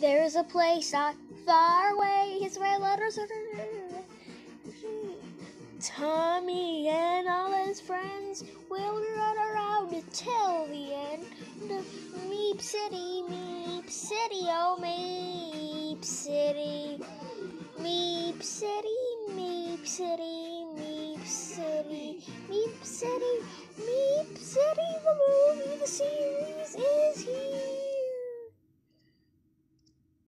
There's a place not far away. His red letters are. Tommy and all his friends will run around until the end. Meep City, Meep City, oh Meep City, Meep City. Meep City, Meep City, Meep City.